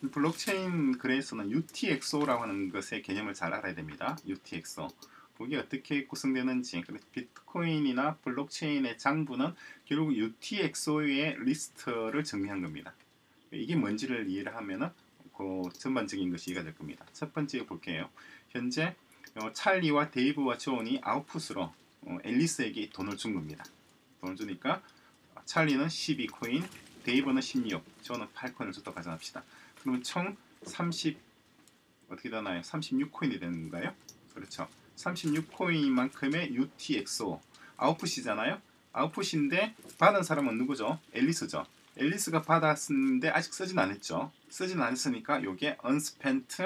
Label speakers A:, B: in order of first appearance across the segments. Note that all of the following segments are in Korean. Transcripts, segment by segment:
A: 블록체인 글에서는 UTXO라고 하는 것의 개념을 잘 알아야 됩니다. UTXO. 그게 어떻게 구성되는지 그래서 비트코인이나 블록체인의 장부는 결국 UTXO의 리스트를 정리한 겁니다. 이게 뭔지를 이해를 하면은 그 전반적인 것이 이해가 될 겁니다. 첫 번째 볼게요. 현재 어, 찰리와 데이브와 존이 아웃풋으로 어, 앨리스에게 돈을 준 겁니다. 돈을 주니까 찰리는 12코인, 데이브는 16, 존은 8코인을 줬다고 가정합시다. 그러면 총 30 어떻게 되나요? 36코인이 되는 건가요? 그렇죠. 36코인만큼의 UTXO output이잖아요. output인데 받은 사람은 누구죠? 앨리스죠. 앨리스가 받았는데 아직 쓰진 않았죠. 쓰진 않았으니까 이게 unspent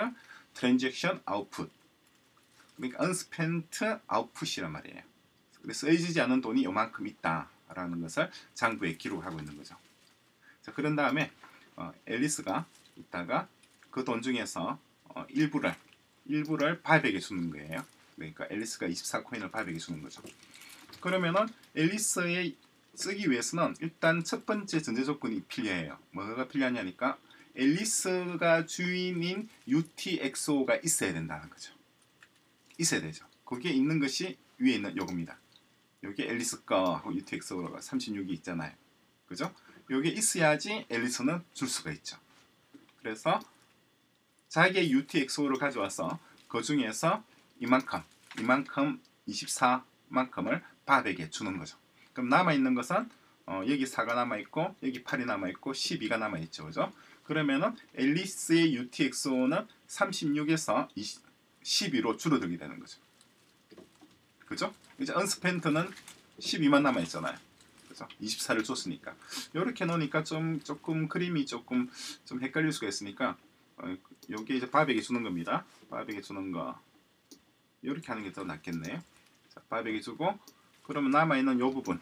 A: transaction output. 그러니까 unspent output이란 말이에요. 그래서 쓰여지지 않은 돈이 요만큼 있다라는 것을 장부에 기록하고 있는 거죠. 자, 그런 다음에 어, 앨리스가 이따가 그 돈 중에서 어, 일부를 일부를 바이백에 주는 거예요. 그러니까 앨리스가 24코인을 바이백에 주는 거죠. 그러면은 앨리스에 쓰기 위해서는 일단 첫 번째 전제 조건이 필요해요. 뭐가 필요하냐니까 앨리스가 주인인 UTXO가 있어야 된다는 거죠. 있어야 되죠. 거기에 있는 것이 위에 있는 요겁니다. 여기 앨리스 거하고 UTXO가 36이 있잖아요. 그죠? 요게 있어야지 앨리스는 줄 수가 있죠. 그래서 자기의 UTXO를 가져와서 그 중에서 이만큼, 이만큼 24만큼을 바에게 주는 거죠. 그럼 남아 있는 것은 어, 여기 4가 남아 있고 여기 8이 남아 있고 12가 남아 있죠. 그죠? 그러면은 앨리스의 UTXO는 36에서 20, 12로 줄어들게 되는 거죠. 그죠? 이제 언스펜트는 12만 남아 있잖아요. 그죠? 24를 줬으니까. 이렇게 놓으니까 좀 조금 그림이 조금 좀 헷갈릴 수가 있으니까 어, 여기 이제 바백에 주는 겁니다. 바백에 주는 거 이렇게 하는 게 더 낫겠네요. 자, 바백에 주고 그러면 남아 있는 요 부분,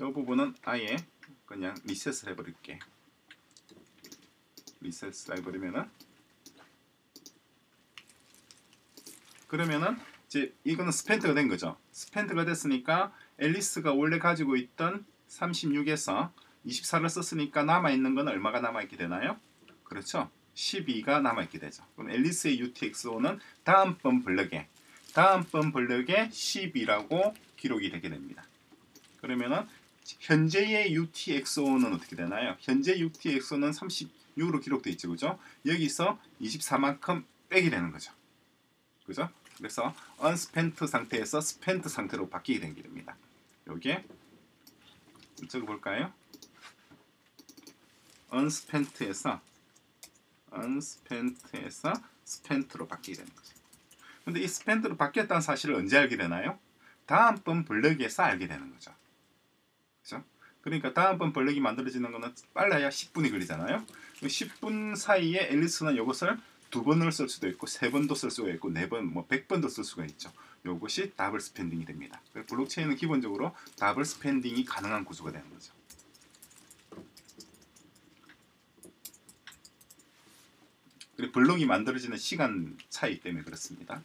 A: 요 부분은 아예 그냥 리셋을 해 버릴게. 리셋을 해 버리면은 그러면은 이제 이거는 spent가 된 거죠. spent가 됐으니까 앨리스가 원래 가지고 있던 36에서 24를 썼으니까 남아 있는 건 얼마가 남아 있게 되나요? 그렇죠. 12가 남아 있게 되죠. 그럼 앨리스의 UTXO는 다음번 블럭에 다음번 블럭에 12라고 기록이 되게 됩니다. 그러면은 현재의 UTXO는 어떻게 되나요? 현재 UTXO는 36으로 기록되어 있죠. 그죠? 여기서 24만큼 빼게 되는 거죠. 그죠? 그래서 unspent 상태에서 spent 상태로 바뀌게 된 겁니다. 여기에 적어볼까요? unspent에서 unspent에서 spent로 바뀌게 되는 거죠. 근데 이 spent로 바뀌었다는 사실을 언제 알게 되나요? 다음번 블럭에서 알게 되는 거죠. 그죠? 그러니까 다음번 블럭이 만들어지는 거는 빨라야 10분이 걸리잖아요. 10분 사이에 앨리스는 이것을 두 번을 쓸 수도 있고 세 번도 쓸 수가 있고 네 번, 뭐백 번도 쓸 수가 있죠. 이것이 double spending이 됩니다. 블록체인은 기본적으로 double spending이 가능한 구조가 되는 거죠. 그리고 블록이 만들어지는 시간 차이 때문에 그렇습니다.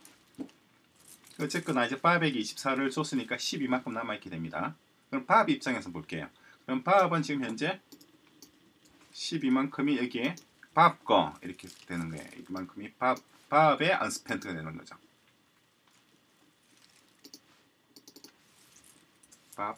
A: 어쨌거나 이제 밥에게 24를 줬으니까 12만큼 남아있게 됩니다. 그럼 밥 입장에서 볼게요. 그럼 밥은 지금 현재 12만큼이 여기에 밥거 이렇게 되는 거예요. 이만큼이 밥 밥의 unspent가 되는 거죠. 밥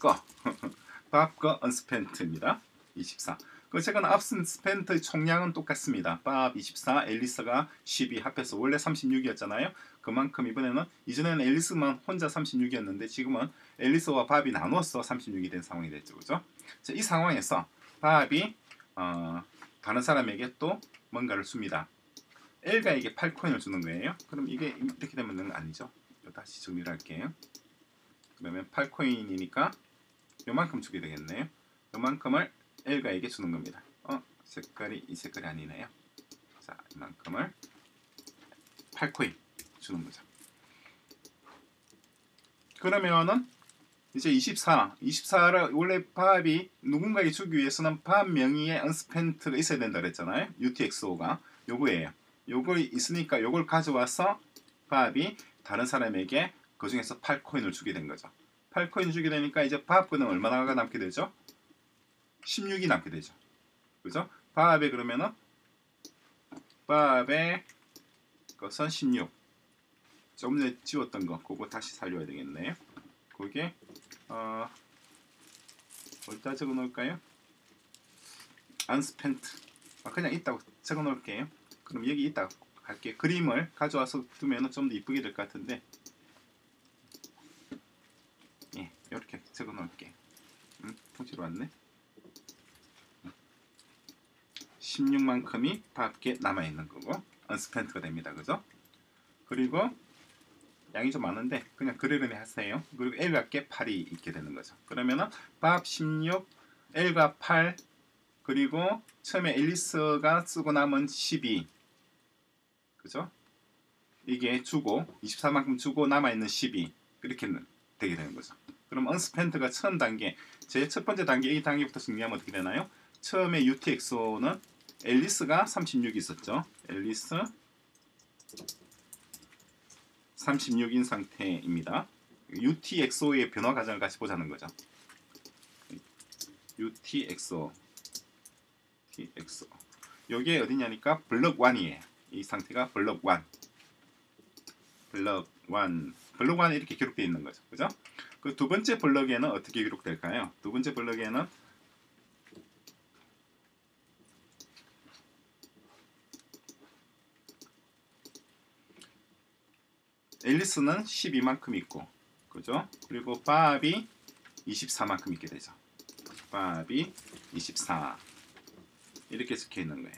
A: 거. 밥거 unspent입니다. 24. 그 제가 unspent 총량은 똑같습니다. 밥 24, 앨리스가 12 합해서 원래 36이었잖아요. 그만큼 이번에는 이전에는 앨리스만 혼자 36이었는데 지금은 앨리스와 밥이 나눠서 36이 된 상황이 됐죠. 그죠? 자, 이 상황에서 밥이 어, 다른 사람에게 또 뭔가를 줍니다. 엘가에게 8코인을 주는 거예요. 그럼 이게 이렇게 되면 아니죠. 다시 정리를 할게요. 그러면 8코인이니까 요만큼 주게 되겠네요. 요만큼을 엘가에게 주는 겁니다. 어, 색깔이 이 색깔이 아니네요. 자, 이만큼을 8코인 주는 거죠. 그러면은 이제 24, 24를 원래 밥이 누군가에게 주기 위해서는 밥 명의의 언스펜트가 있어야 된다 그랬잖아요. UTXO가 요거예요. 요걸 있으니까 요걸 가져와서 밥이 다른 사람에게 그 중에서 8코인을 주게 된 거죠. 8코인 주게 되니까 이제 밥권은 얼마나가 남게 되죠? 16이 남게 되죠. 그죠? 밥에 그러면은 밥의 것은 16. 좀 전에 지웠던 거 그거 다시 살려야 되겠네요. 그게 어 어디다 적어 놓을까요? unspent. 아, 그냥 있다고 적어 놓을게요. 그럼 여기 있다고 할게. 그림을 가져와서 두면 좀 더 이쁘게 될 것 같은데 예, 이렇게 적어 놓을게. 음, 통째로 왔네. 16만큼이 밖에 남아 있는 거고 언스펜트가 됩니다. 그죠? 그리고 양이 좀 많은데 그냥 그르르니 하세요. 그리고 L과 께 8이 있게 되는 거죠. 그러면은 밥 16, L과 8 그리고 처음에 앨리스가 쓰고 남은 12 그죠? 이게 주고 24만큼 주고 남아있는 12 이렇게 되게 되는 거죠. 그럼 언스펜트가 처음 단계 제 첫 번째 단계 이 단계부터 정리하면 어떻게 되나요? 처음에 UTXO는 앨리스가 36 있었죠. 앨리스 36인 상태입니다. UTXO의 변화 과정을 같이 보자는 거죠. UTXO TXO 여기에 어디냐니까 블럭 1이에요. 이 상태가 블럭 1 블럭 1 블럭 1에 이렇게 기록되어 있는 거죠. 그죠? 그 두 번째 블럭에는 어떻게 기록될까요? 두 번째 블럭에는 앨리스는 12만큼 있고 그죠? 그리고 밥이 24만큼 있게 되죠. 밥이 24 이렇게 적혀 있는 거예요.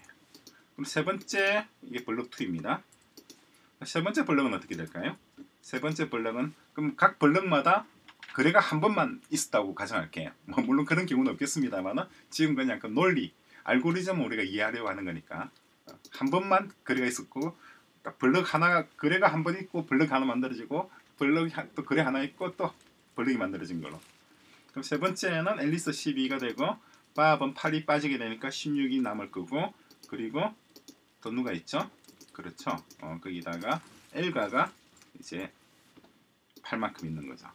A: 그럼 세 번째 이게 블럭 2입니다. 세 번째 블럭은 어떻게 될까요? 세 번째 블럭은 그럼 각 블럭마다 거래가 한 번만 있었다고 가정할게요. 뭐 물론 그런 경우는 없겠습니다만 지금 그냥 그 논리 알고리즘을 우리가 이해하려고 하는 거니까 한 번만 거래가 있었고 딱 블럭 하나 거래가 한 번 있고 블럭 하나 만들어지고 블럭 또 거래 하나 있고 또 블럭이 만들어진 걸로. 그럼 세 번째는 앨리스 12가 되고 밥은 8이 빠지게 되니까 16이 남을 거고 그리고 또 누가 있죠? 그렇죠. 어, 거기다가 엘가가 이제 8만큼 있는 거죠.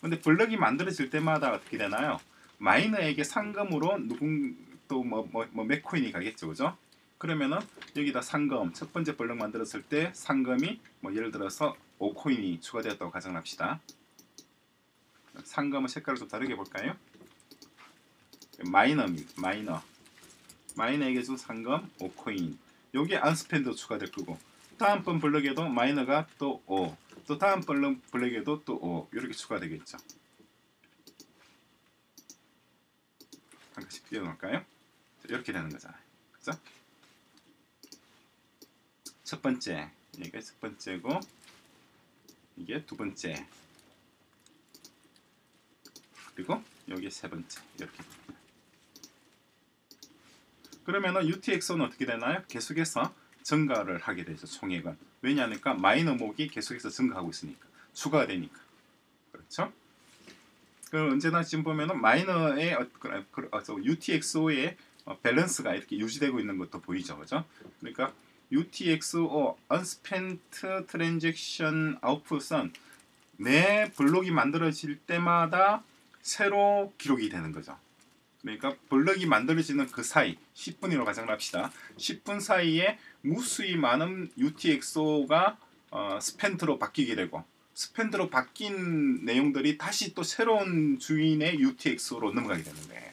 A: 근데 블럭이 만들어질 때마다 어떻게 되나요? 마이너에게 상금으로 누군 또뭐 뭐뭐몇 코인이 가겠죠, 그죠? 그러면은 여기다 상금 첫 번째 블럭 만들었을 때 상금이 뭐 예를 들어서 5코인이 추가되었다고 가정합시다. 상금은 색깔을 좀 다르게 볼까요? 마이너 마이너 마이너에게 준 상금 5코인 여기에 안스펜드 추가될 거고 다음 번 블럭에도 마이너가 또 5, 또 다음 블럭, 블럭에도 또 5 이렇게 추가되겠죠. 한 가지 비워놓을까요? 이렇게 되는 거잖아요. 그죠? 첫 번째 이게 첫 번째고 이게 두 번째 그리고 여기 세 번째 이렇게 그러면은 UTX는 어떻게 되나요? 계속해서 증가를 하게 되죠. 총액은. 왜냐하니까 마이너 목이 계속해서 증가하고 있으니까. 추가가 되니까. 그렇죠? 그 언제나 지금 보면은 마이너의 어, 그, 그, 어, UTXO의 어, 밸런스가 이렇게 유지되고 있는 것도 보이죠. 그죠? 그러니까 UTXO Unspent Transaction Output은 내 블록이 만들어질 때마다 새로 기록이 되는 거죠. 그러니까 블럭이 만들어지는 그 사이 10분이라고 가정을 합시다. 10분 사이에 무수히 많은 UTXO가 어, spent로 바뀌게 되고 spent로 바뀐 내용들이 다시 또 새로운 주인의 UTXO로 넘어가게 되는 거예요.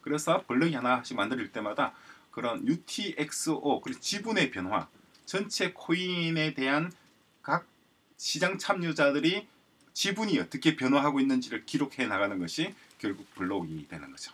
A: 그래서 블럭이 하나씩 만들어질 때마다 그런 UTXO 그리고 지분의 변화 전체 코인에 대한 각 시장 참여자들이 지분이 어떻게 변화하고 있는지를 기록해 나가는 것이 결국 블록이 되는 거죠.